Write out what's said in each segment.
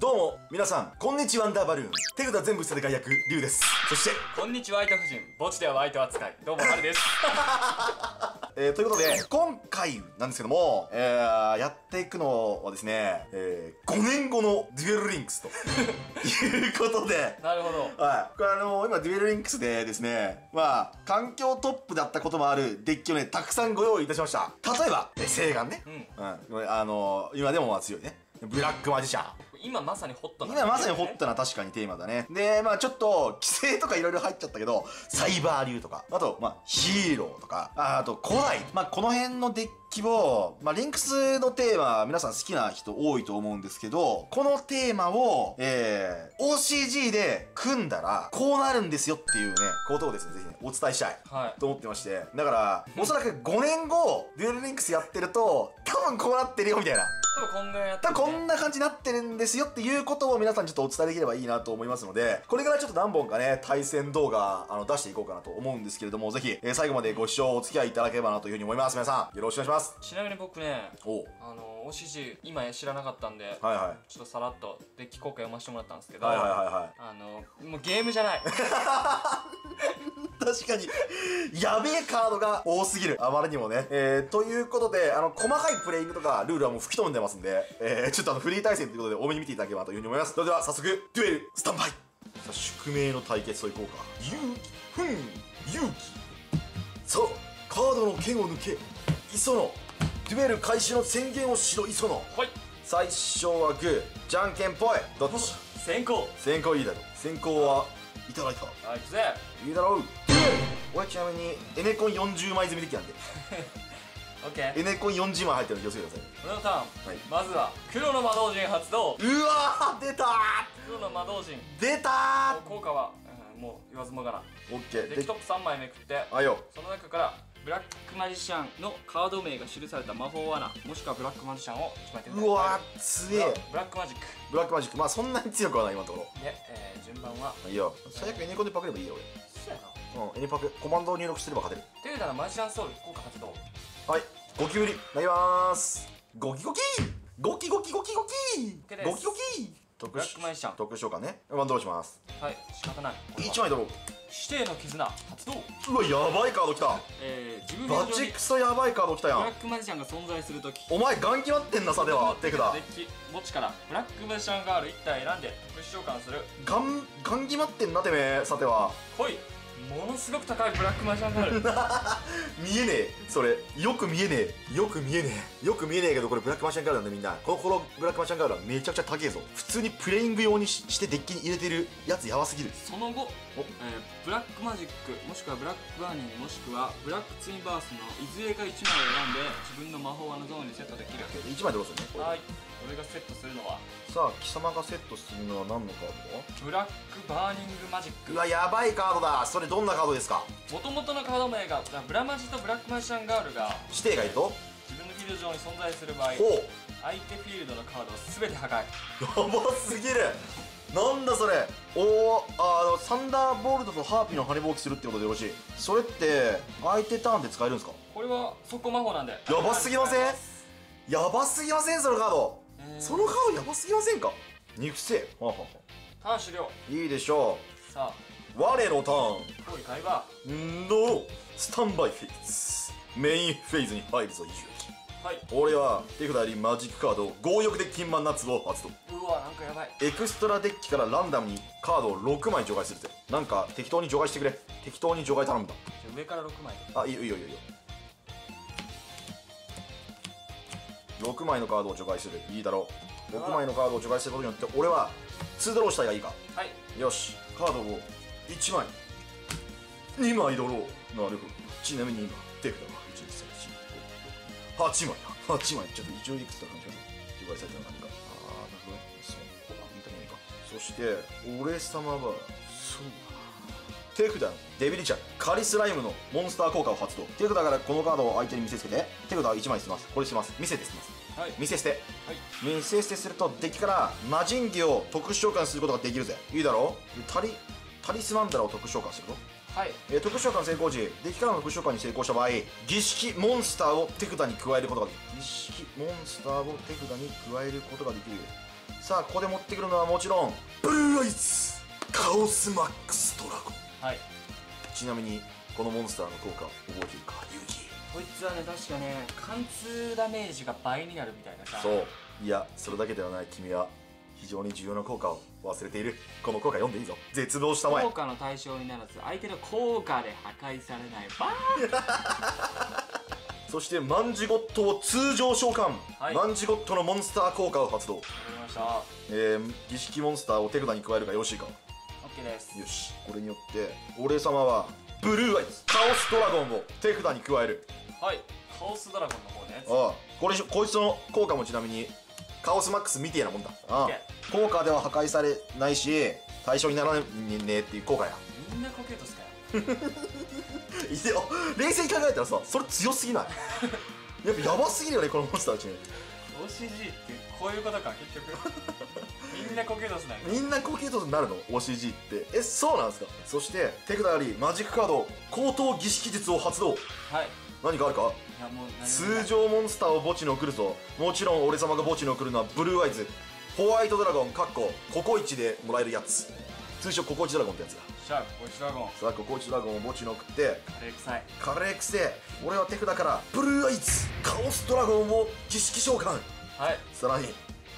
どうも、皆さん、こんにちはワンダーバルーン。手札全部捨てた役、リュウです。そして、こんにちは、相手夫人。墓地では相手扱い。どうも、ハルです。えー、ということで、今回なんですけども、えー、やっていくのはですね、えー、5年後のデュエルリンクスと いうことで、なるほど。はい。これあの今、デュエルリンクスでですね、まあ、環境トップだったこともあるデッキをね、たくさんご用意いたしました。例えば、えー、ガンね。うん。うん。あの今でもまあ強いね。ブラックマジシャン。今まさにホットな、今まさにホットな確かにテーマだね。で、まあちょっと、規制とかいろいろ入っちゃったけど、サイバー流とか、あと、まあヒーローとか、ああと古代。まあこの辺のデッキを、まあリンクスのテーマ、皆さん好きな人多いと思うんですけど、このテーマを、えー、OCG で組んだら、こうなるんですよっていうね、ことをですね、ぜひね、お伝えしたい。はい。と思ってまして。だから、おそらく5年後、デュエルリンクスやってると、多分こうなってるよ、みたいな。多分こんぐらいやって多る、分こんな感じになってるんですよっていうことを皆さんちょっとお伝えできればいいなと思いますので、これからちょっと何本かね、対戦動画、あの、出していこうかなと思うんですけれども、ぜひ、えー最後までご視聴お付き合いいただければなというふうに思います。皆さん、よろしくお願いします。ちなみに僕ね、おうあの、OCG、今知らなかったんで、はいはい。ちょっとさらっとデッキ公開読ませてもらったんですけど、はいはいはいはい。あの、もうゲームじゃない。確かに、やべえカードが多すぎる。あまりにもね。えー、ということで、あの、細かいプレイングとかルールはもう吹き飛んでますんで、えー、ちょっとあの、フリー対戦ということで多めに見ていただければというふうに思います。それでは、早速、デュエル、スタンバイさあ、宿命の対決といこうか。勇気、ふん、勇気。さあ、カードの剣を抜け、磯野。デュエル開始の宣言をしろ、磯野。はい。最初はグー、じゃんけんぽい。どっち？先行。先行いいだろ。先行はいただいた。はい、行くぜ。いいだろう俺ちなみにエネコン40枚積みできたんで オッケー。エネコン40枚入ってるの気をつけてくださこのターン、はい。まずは、黒の魔導陣発動。いうわー出た黒の魔導陣。ー。出た効果は、うんもう言わずもがな。ーオッケー。でデッキトップ3枚めくって、あよ。その中からブラックマジシャンのカード名が記された魔法罠もしくはブラックマジシャンを決めてくださいうわー強え。ブラックマジック。ブラックマジック。まあそんなに強くはない今のとこで、えー、順番は。ろいいよ。最悪エネコンでパクればいいよそうやな。俺うんエネパク。コマンドを入力すれば勝てる。テルダのマジシャンソウル効果発動はい。ゴキブリ投げまーす。ゴキゴキゴキゴキゴキ。ゴキゴキゴキ。特ブラックマジシャン。特殊召喚ね。ワンドローします。はい。仕方ない。これは1枚ドロー。指定の絆発動。うわやばいカード来た。えー、自分バチクソやばいカード来たやん。ブラックマジシャンが存在するとき。お前ガン決まってんなさでは手札デッキ墓地からブラックマジシャンガール1体選んで特殊召喚する。ガンガン決まってんなてめえさては。ほいものすごく高いブラックマジシャンガール見えねえそれ。よく見えねえ。よく見えねえ。よく見えねえけどこれブラックマジシャンガールなんでみんな。このブラックマシャンガールはめちゃくちゃ高えぞ。普通にプレイング用にしてデッキに入れてるやつやばすぎる。その後、お。えーブラックマジックもしくはブラックバーニングもしくはブラックツインバーストのいずれか1枚を選んで自分の魔法罠ゾーンにセットできる。1枚でどうするねはい俺がセットするのは。さあ貴様がセットするのは何のカードブラックバーニングマジック。うわやばいカードだ。それどんなカードですか？もともとのカード名がブラマジとブラックマジシャンガールが指定がいると？自分のフィールド上に存在する場合ほう。相手フィールドのカードを全て破壊。やばすぎる。なんだそれ。おおあのサンダーボルトとハーピーの羽ぼうきするってことでよろしい。それって相手ターンで使えるんですか？これは速攻魔法なんで。やばすぎません？やばすぎません？そのカード、えーそのカードやばすぎませんか？肉声。はあはあはターン終了。あいいでしょさう我のターあ氷買い場。ンのスタンバイフェイズメインフェーズに入るぞ勇気はい。俺は手札よりマジックカード強欲で金満ナッツを発動。うわなんかやばい。エクストラデッキからランダムにカードを6枚除外するってなんか適当に除外してくれ。適当に除外頼むんだ。じゃあ上から6枚で。あいいよいいよいいよ6枚のカードを除外する。いいだろう。6枚のカードを除外することによって俺は2ドローしたいがいいか。はい。よし。カードを1枚。2枚ドローなるほど。ちなみに今手札は12345 8枚だ。8枚。ちょっと一応いくつか感じます除外されたの何か。ああなるほど。ねそう言いたくないか。そして俺様はそうだ手札デビリちゃんカリスライムのモンスター効果を発動。手札からこのカードを相手に見せつけて手札は1枚捨てます。これ捨てます。見せて捨てますはい。見せ捨て。はい。見せ捨てするとデッキから魔人技を特殊召喚することができるぜ。いいだろう？タリタリスマンダラを特殊召喚するとはい。えー特殊召喚成功時デッキからの特殊召喚に成功した場合儀式モンスターを手札に加えることができる。儀式モンスターを手札に加えることができる。さあここで持ってくるのはもちろんブルーアイズカオスマックスドラゴン。はい。ちなみにこのモンスターの効果覚えてるかユージこいつはね確かね貫通ダメージが倍になるみたいなさ。そう。いやそれだけではない君は非常に重要な効果を忘れている。この効果読んでいいぞ。絶望したまえ。効果の対象にならず相手の効果で破壊されない。バ そしてマンジゴットを通常召喚、はい。マンジゴットのモンスター効果を発動。ーンわかりました。オえー、儀式モンスターを手札に加えるがよろしいか？ッケーです。よし。これによって俺様はブルーアイズカオスドラゴンを手札に加えるはい。カオスドラゴンの方ねああ。これしこいつの効果もちなみにカオスマックスみてえなもんだ。ああ。効果では破壊されないし対象にならねえっていう効果や。みんなコケトスかよ。冷静に考えたらさそれ強すぎない？やっぱヤバすぎるよねこのモンスターたち。OCG ってこういうことか結局。みんなコケトスなみんな高系統になるの？OCG って。えそうなんですか？そして手札よりマジックカード高等儀式術を発動。はい何かあるか？通常モンスターを墓地に送るぞ。もちろん俺様が墓地に送るのはブルーアイズホワイトドラゴンかっこココイチでもらえるやつ。通称ココイチドラゴンってやつだ。シャープこいつドラゴン。さあココイチドラゴンを墓地に送って。カレー臭い。カレーくせえ俺は手札からブルーアイズカオスドラゴンを儀式召喚。はい。さらに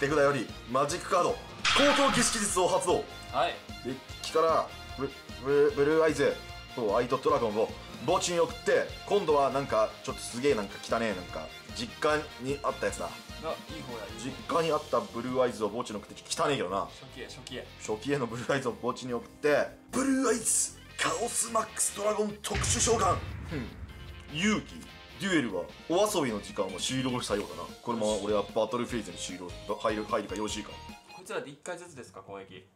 手札よりマジックカード。高等儀式術を発動。はい。デッキからブブブルーアイズホワイトドラゴンを墓地に送って今度はなんかちょっとすげえなんか汚ねえなんか実家にあったやつだ。がいい方や実家にあったブルーアイズを墓地に送って汚ねえけどな。初期へ初期へ。初期へのブルーアイズを墓地に送ってブルーアイズカオスマックスドラゴン特殊召喚。勇気デュエルはお遊びの時間を終了したようだな。これも俺はバトルフェーズに終了入る入るかよろしいか。こいつらで1回ずつですか攻撃？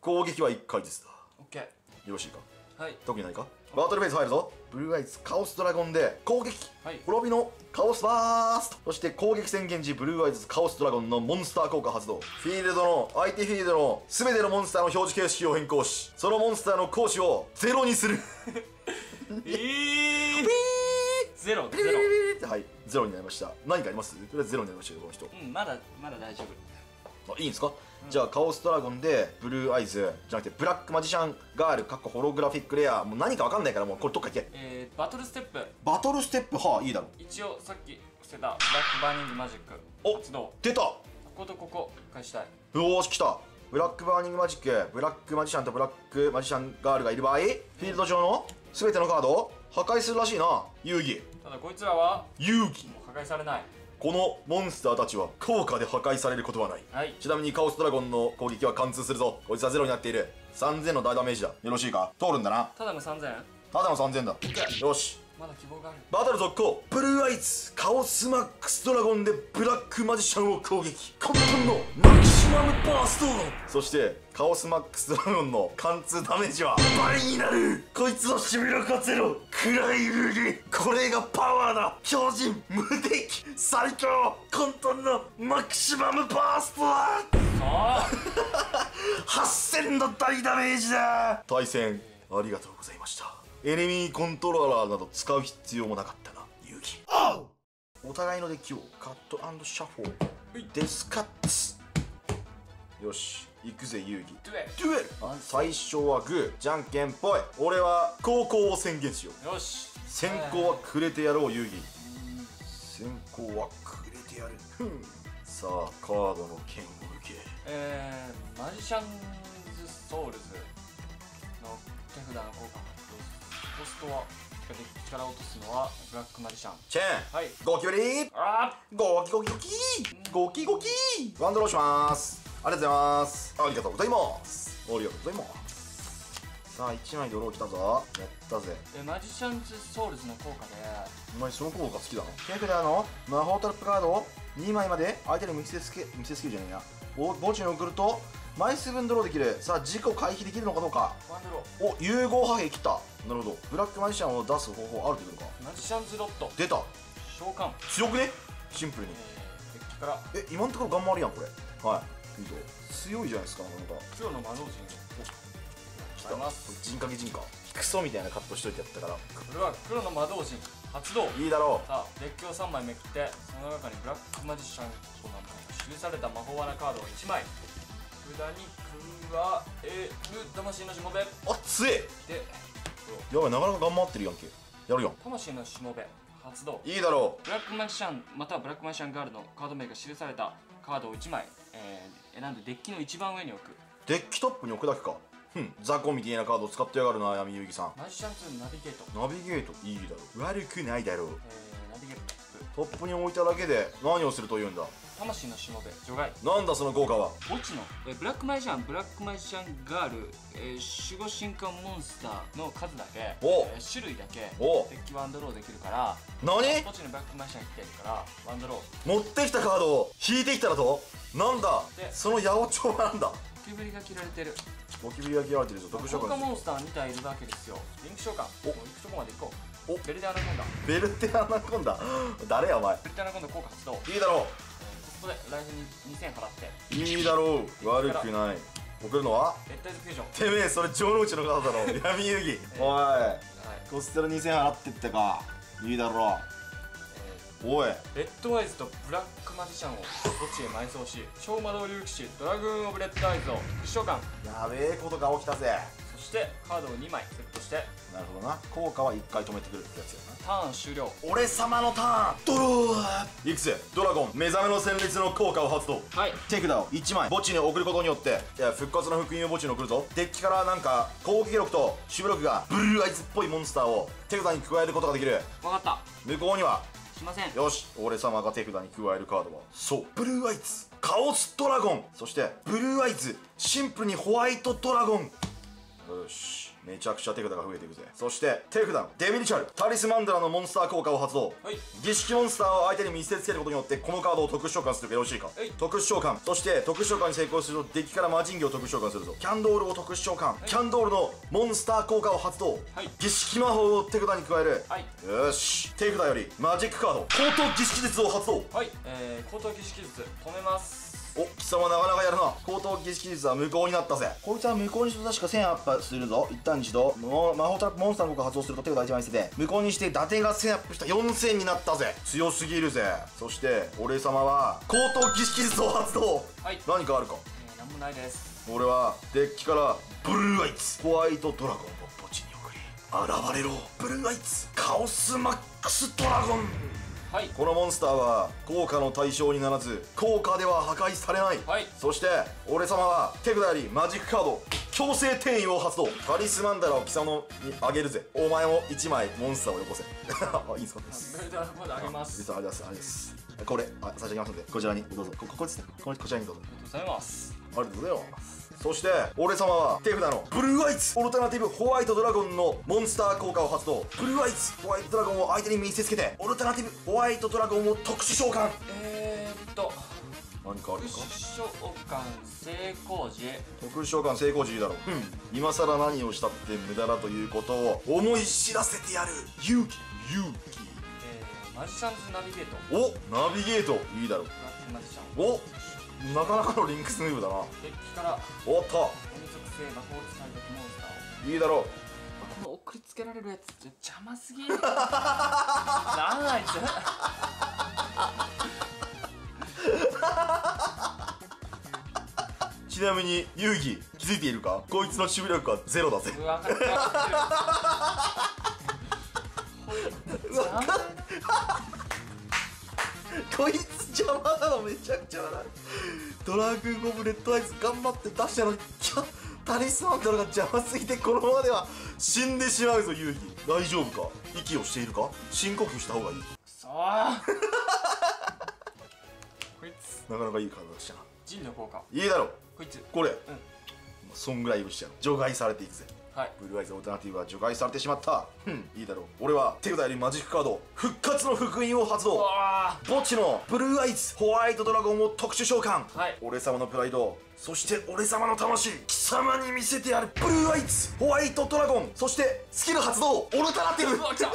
攻撃は1回ずつだ。オッケよろしいか。ーはい。特にないか？バトルフェーズ入るぞ。ブルーアイズカオスドラゴンで攻撃。はい。滅びのカオスバースト。そして攻撃宣言時ブルーアイズカオスドラゴンのモンスター効果発動。フィールドの相手フィールドの全てのモンスターの表示形式を変更しそのモンスターの行使をゼロにする。えー、ゼロゼロ。はい。ゼロになりました。何かあります？とりあえずゼロになりましたよこの人。うんまだまだ大丈夫。あいいんですか、じゃあカオスドラゴンでブルーアイズじゃなくてブラックマジシャンガールかっこホログラフィックレアもう何かわかんないからもうこれどっか行け。えー、バトルステップ。バトルステップはあいいだろ。一応さっき捨てたブラックバーニングマジック。お発動出た。こことここ返したいよーし来たブラックバーニングマジック。ブラックマジシャンとブラックマジシャンガールがいる場合フィールド上の全てのカードを破壊するらしいな。遊戯。ただこいつらは遊戯。もう破壊されないこのモンスターたちは効果で破壊されることはない。はい。ちなみにカオスドラゴンの攻撃は貫通するぞ。こいつはゼロになっている。3000の大ダメージだ。よろしいか？通るんだな。ただの3000ただの3000だ。よしまだ希望がある。バトル続行。ブルーアイズカオスマックスドラゴンでブラックマジシャンを攻撃。簡単のマキシマムバーストそしてカオスマックスドラゴンの貫通ダメージは倍になる。こいつのシミュラカゼロ暗いルリこれがパワーだ。強靭無敵。最強。簡単なマキシマムバーストだ。あ。8000の大ダメージだ。対戦ありがとうございましたエネミーコントローラーなど使う必要もなかったな勇気お互いのデッキをカットシャッフォーデスカッツ。よし行くぜ遊戯デュエル。最初はグーじゃんけんぽい。俺は高校を宣言しよう。よし。先行はくれてやろう遊戯先行はくれてやる。ふん。さあカードの剣を受け。えー、マジシャンズソウルズの手札の効果コストはデッキから落とすのはブラックマジシャン。チェーンはい。ゴキブリ。あゴキゴキゴキ。ゴキゴキ。ワンドローします。ありがとうございます。ありがとうございます。ありがとうございます。さあ1枚ドロー来たぞ。やったぜ。ーえマジシャンズソウルズの効果で。お前その効果好きだなケクであの魔法トラップカードを2枚まで相手に見せつけ見せつけるじゃねえや。お墓地に送ると枚数分ドローできる。さあ事故回避できるのかどうか。お融合破壊切った。なるほど。ブラックマジシャンを出す方法あるってことか。ーマジシャンズロット。出た。召喚。強くね？シンプルに。えー、から。え今のところ頑張るやんこれ。はい。いいぞ。強いじゃないですかなかなか。黒の魔導人来あります。人影人かクソみたいなカットしといてやったから。これは黒の魔導人発動いいだろさあデッキを3枚めくってその中にブラックマジシャンと名前が記された魔法罠カードを1枚札に加える魂のしもべ。うあっつえでやばいなかなか頑張ってるやんけ。やるやん。魂のしもべ。発動いいだろブラックマジシャンまたはブラックマジシャンガールのカード名が記されたカードを1枚、えー選んでデッキの一番上に置く。うデッキトップに置くだけか。ふん。雑魚みたいなカード使ってやがるな闇遊戯さん。マジシャンズナビゲート、ナビゲートいいだろ悪くないだろう。えートトップに置いただけで何をするというんだ？魂のしもべ除外。なんだその効果は？墓地の、えーブラックマジシャンブラックマジシャンガール、えー守護神官モンスターの数だけ、お。えー種類だけお。デッキワンドローできるから何？墓地のブラックマジシャン来てるからワンドロー。持ってきたカードを引いてきたらとなんだ？でその八百長はなんだ？ゴキブリが切られてる。ゴキブリが切られてるぞ。特殊効召喚果モンスター2体いるわけですよ。リンク召喚。お。行くとこまで行こうおベルデアナコンダ。ベルテアナコンダ。誰やお前？ベルデアナコンダ効果発動、えーいいだろコストで来年に2000払って。ういいだろう。悪くない。送るのは？レッドズフュージョン。てめえそれ城之内のカードだろ 闇遊戯。おい。はい。コステラ2000払ってってか。いいだろえうおい。ーレッドアイズとブラックマジシャンを墓地へ埋葬し超魔導竜騎士ドラグーン・オブ・レッドアイズを副召喚やべえことが起きたぜ。そしてカードを2枚セットして。なるほどな。効果は1回止めてくるってやつやな。ターン終了。俺様のターン。ドローいくぜ。ドラゴン。目覚めの戦慄の効果を発動。はい。手札を1枚。墓地に送ることによって。いや復活の福音を墓地に送るぞ。デッキからなんか攻撃力と守備力がブルーアイズっぽいモンスターを手札に加えることができる。分かった。向こうには。しません。よし。俺様が手札に加えるカードは。そう。ブルーアイズ。カオスドラゴン。そしてブルーアイズ。シンプルにホワイトドラゴンよし。めちゃくちゃ手札が増えていくぜ。そして手札。デビルチャル。タリスマンドラのモンスター効果を発動。はい。儀式モンスターを相手に見せつけることによってこのカードを特殊召喚するかよろしいか。はい。特殊召喚。そして特殊召喚に成功するとデッキから魔人魚を特殊召喚するぞ。キャンドールを特殊召喚、キャンドールのモンスター効果を発動、はい。儀式魔法を手札に加える、はい。よし。手札よりマジックカード。高等儀式術を発動。はい。えー、高等儀式術止めますお貴様なかなかやるな。高等儀式術は無効になったぜ。こいつは無効にすると確か1000アップするぞ。一旦一度。もう魔法トラップモンスターの効果発動すると手札1枚捨てて。無効にして伊達が1000アップした。4000になったぜ。強すぎるぜ。そして俺様は高等儀式術を発動。はい。何かあるか？えー、なんもないです。俺はデッキからブルーアイツ。ホワイトドラゴンを墓地に送り現れろ。ブルーアイツ。カオスマックスドラゴンはい。このモンスターは効果の対象にならず効果では破壊されない、はい。そして俺様は手札よりマジックカード強制転移を発動。タリスマンダラを貴様にあげるぜ。お前も1枚モンスターをよこせ。あいいです。かベルデアナコンダあげます。実はありますあります。これあ差し上げますのでこちらにどうぞ。こここですね。こちらにどうぞ。ありがとうございます。ありがとうございますそして俺様は手札のブルーアイツ。オルタナティブホワイトドラゴンのモンスター効果を発動。ブルーアイツホワイトドラゴンを相手に見せつけてオルタナティブホワイトドラゴンを特殊召喚。えーっと何かある副か召喚成功時特殊召喚成功時だろう、今さら何をしたって無駄だということを思い知らせてやる勇気。勇気。えー、マジシャンズナビゲート。おナビゲート。いいだろう。マジシャンおなかなかのリンクスムーブだな。デッキからおっと鬼属性魔法使い的モンスターを。いいだろう。この送りつけられるやつって邪魔すぎ なんあいつ。ちなみに遊戯気づいているか？こいつの守備力はゼロだぜ。うわかったこいつ邪魔こいつ邪魔なのめちゃくちゃ笑うドラグーン・オブ・レッドアイズ頑張って出したのにキャタリスマンドラが邪魔すぎてこのままでは死んでしまうぞ遊戯大丈夫か？息をしているか？深呼吸した方がいい。くそーこいつ。なかなかいい体だした。な陣の効果。いいだろこいつ。これ、そんぐらい許してやる除外されていくぜはい。ブルーアイズオルタナティブは除外されてしまった。うん。いいだろう。俺は手札よりマジックカード復活の福音を発う。動わ墓地のブルーアイズホワイトドラゴンを特殊召喚。はい。俺様のプライド。そして俺様の魂。貴様に見せてやる。ブルーアイズホワイトドラゴン。そしてスキル発動。オルタナティブ。ーうわ来た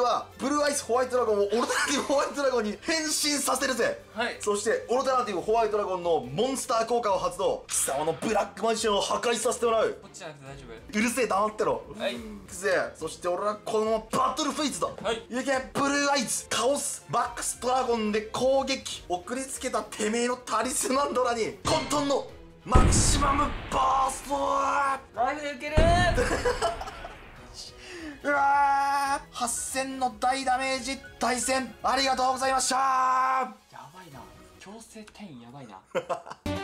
俺はブルーアイスホワイトドラゴンをオルタナティブホワイトドラゴンに変身させるぜ。はい。そしてオルタナティブホワイトドラゴンのモンスター効果を発動貴様のブラックマジシャンを破壊させてもらう。こっちじゃなくて大丈夫。うるせえ黙ってろ。はい。くぜそして俺はこのままバトルフェイズだ。はい。いけブルーアイズカオスマックスドラゴンで攻撃送りつけたてめえのタリスマンドラに混沌のマキシマムバーストライフで受けるうわー 8000の大ダメージ対戦。ありがとうございました。やばいな。強制転移やばいな